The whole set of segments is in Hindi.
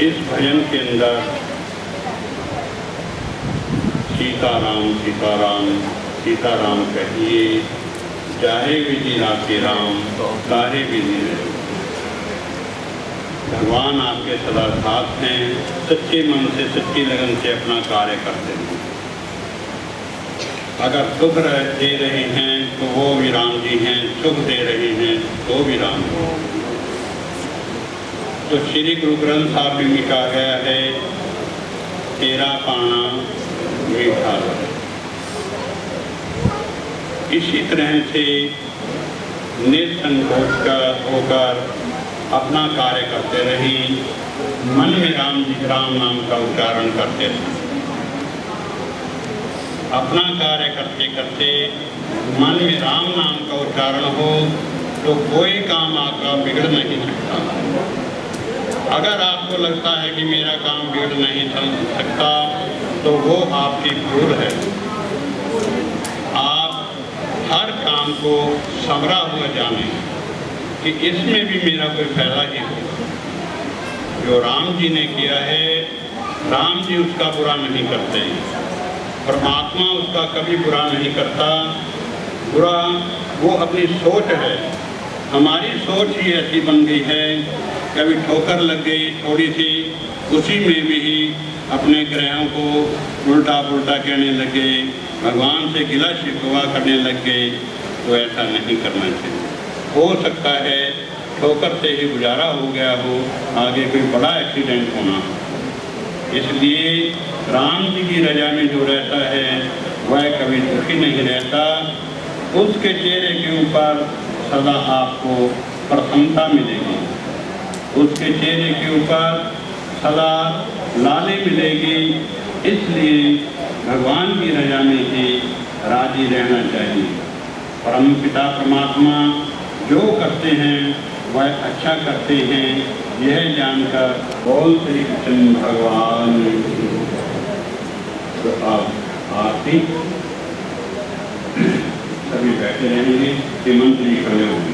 इस भजन के अंदर सीताराम सीताराम सीताराम कहिए, चाहे विधि राखे राम सारे विधि भगवान आपके सदा साथ हैं, सच्चे मन से, सच्ची लगन से अपना कार्य करते हैं अगर रह- दे रहे हैं तो वो भी राम जी हैं, सुख दे रहे हैं तो भी राम जी। तो श्री गुरु ग्रंथ साहब जी में कहा गया है, तेरा पाना मीठा इसी तरह से निसंकोच का होकर अपना कार्य करते रहें, मन में राम जी, राम नाम का उच्चारण करते रहें। अपना कार्य करते करते मन में राम नाम का उच्चारण हो तो कोई काम आपका बिगड़ नहीं सकता। अगर आपको लगता है कि मेरा काम बिगड़ नहीं सकता तो वो आपकी भूल है। आप हर काम को समरा हुआ जाने कि इसमें भी मेरा कोई फ़ायदा ही होगा। जो राम जी ने किया है, राम जी उसका बुरा नहीं करते। परमात्मा उसका कभी बुरा नहीं करता। बुरा, वो अपनी सोच है। हमारी सोच ही ऐसी बन गई है कभी ठोकर लग गई थोड़ी सी, उसी में भी अपने ग्रहों को उल्टा पुल्टा कहने लगे भगवान से गिला शिकवा करने लग गए तो ऐसा नहीं करना चाहिए। हो सकता है ठोकर से ही गुजारा हो गया हो, आगे कोई बड़ा एक्सीडेंट होना इसलिए राम जी की रजा में जो रहता है, वह कभी दुखी नहीं रहता। उसके चेहरे के ऊपर सदा आपको प्रसन्नता मिलेगी। उसके चेहरे के ऊपर सदा लाली मिलेगी, इसलिए भगवान की रजा में ही राज़ी रहना चाहिए। परम पिता परमात्मा जो करते हैं, वह अच्छा करते हैं, यह जानकर बोल श्री कृष्ण भगवान। तो आप आरती। सभी बैठे रहेंगे हेमंत जी खड़े होंगे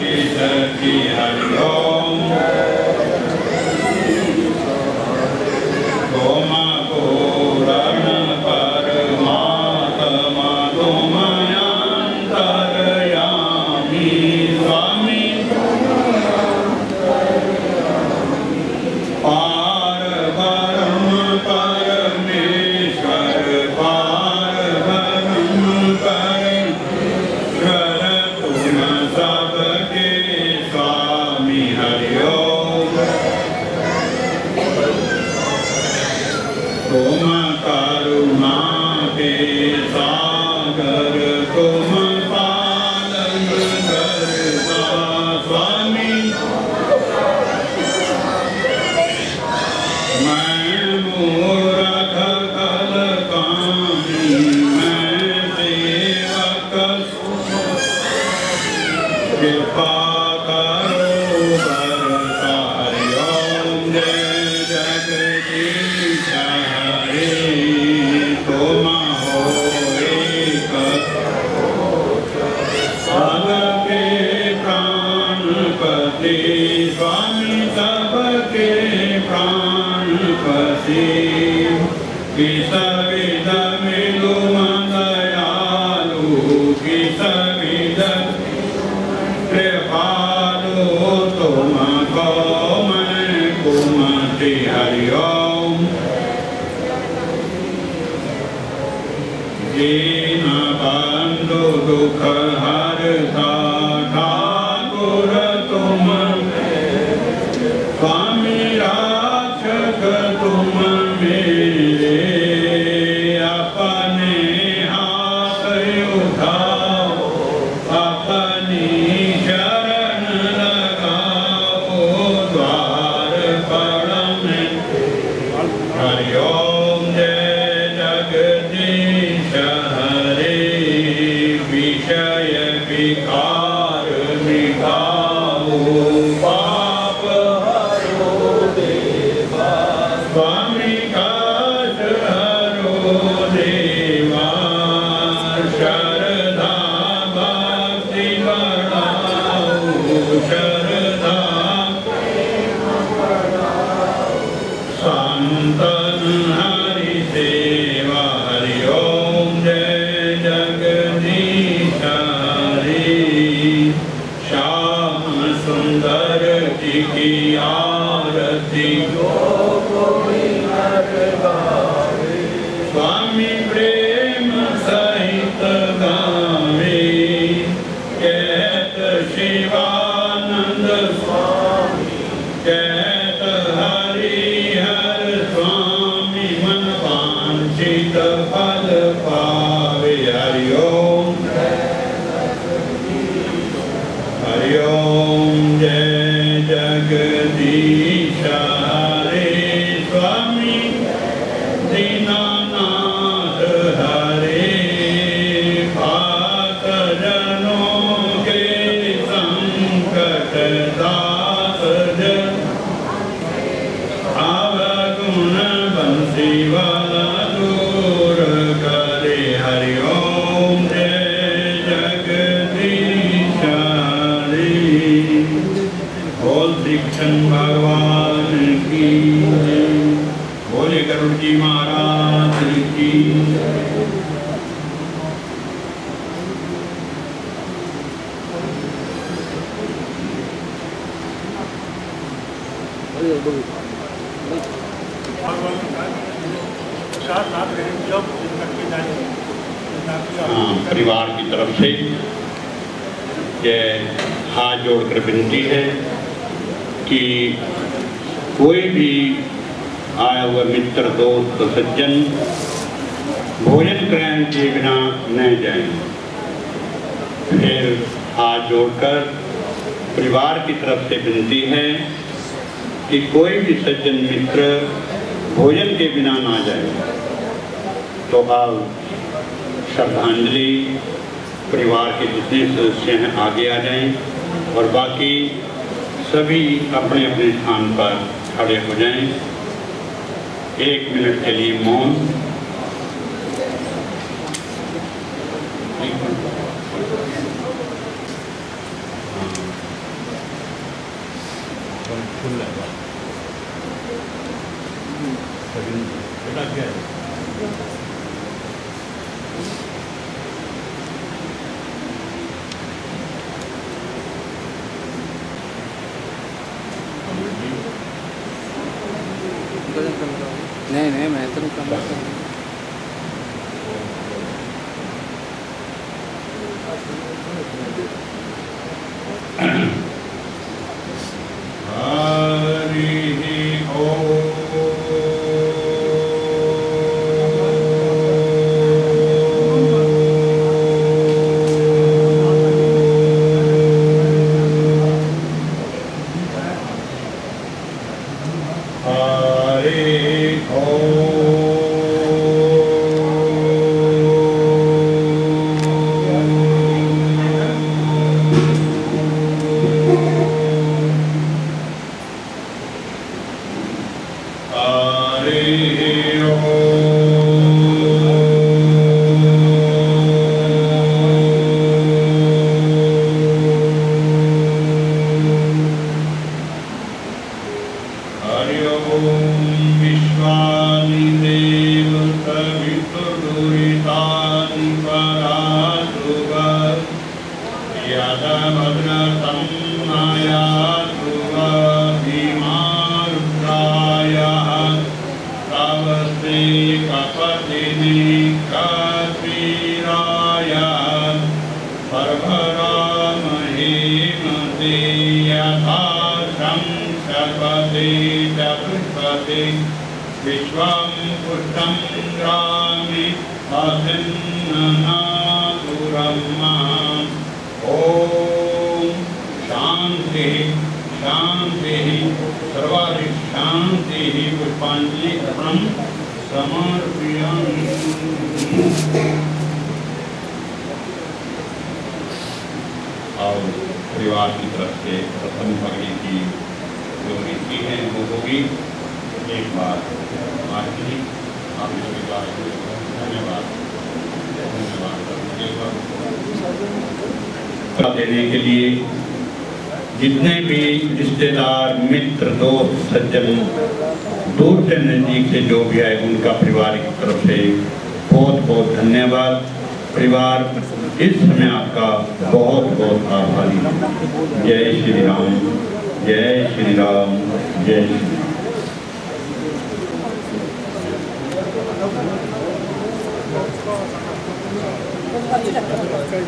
मैं किसकी Amen. परसा Amen. की आरती। जगदीश बोले गरुड़ जी महाराज की परिवार की तरफ़ से यह हाथ जोड़कर विनती है कि कोई भी आया हुआ मित्र, दोस्त, सज्जन, भोजन ग्रहण किए बिना न जाए फिर हाथ जोड़कर परिवार की तरफ़ से विनती है कि कोई भी सज्जन, मित्र भोजन के बिना ना जाए। तो आप श्रद्धांजलि परिवार के जितने सदस्य हैं, आगे आ जाएँ और बाकी सभी अपने अपने स्थान पर खड़े हो जाएँ। एक मिनट के लिए मौन। नहीं चापुष्पाते विश्वं पुष्टं ग्रामि आसन्ननातुरं माम् ॐ शान्तिः शान्तिः सर्वाधिशान्तिः पुष्पाञ्जलि अर्पणं समर्पयामि। और परिवार की तरफ़ से प्रथम पगड़ी की जो रीति है, वो होगी एक बार मार्गी आप स्वीकार करें। धन्यवाद। धन्यवाद। देने के लिए जितने भी रिश्तेदार, मित्र, दोस्त, सज्जन दूर से नज़दीक से जो भी आए, उनका परिवार की तरफ़ से बहुत बहुत धन्यवाद। परिवार, इस समय आपका बहुत बहुत आभारी। जय श्री राम। जय श्री राम। जय श्री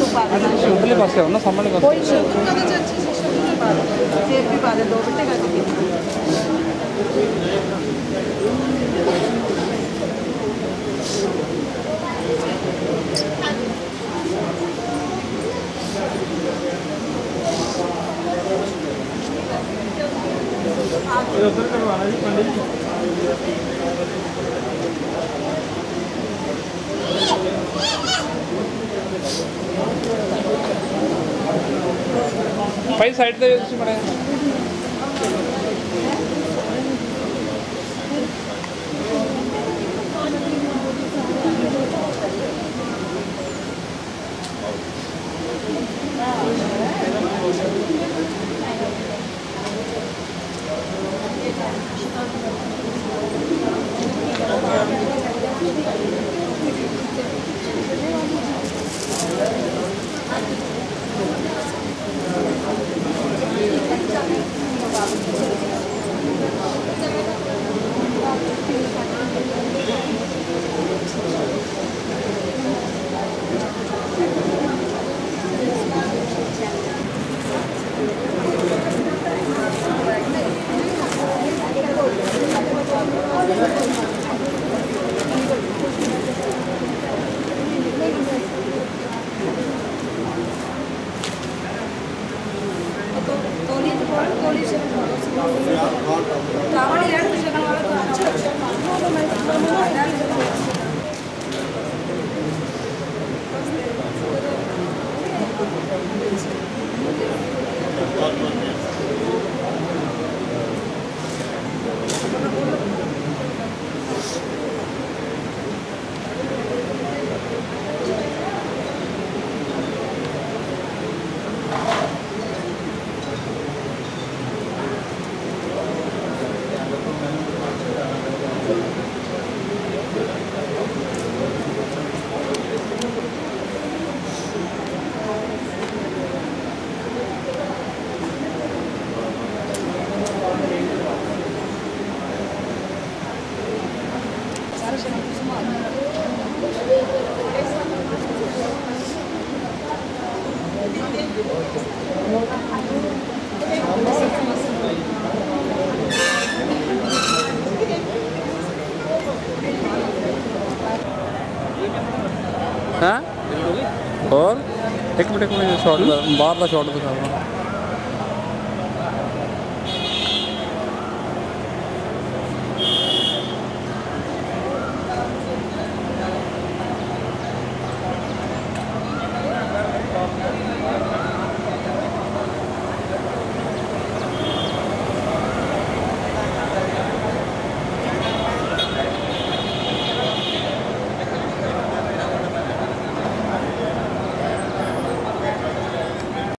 슈블리 봤어요. Thank you. भाई साइड से बने Thank you. Thank you. ਹੈ ਹੋਰ ਇੱਕ ਮਿੰਟ ਇੱਕ ਮਿੰਟ ਸ਼ਾਟ ਬਾਹਰ ਦਾ ਸ਼ਾਟ ਦਿਖਾਵਾ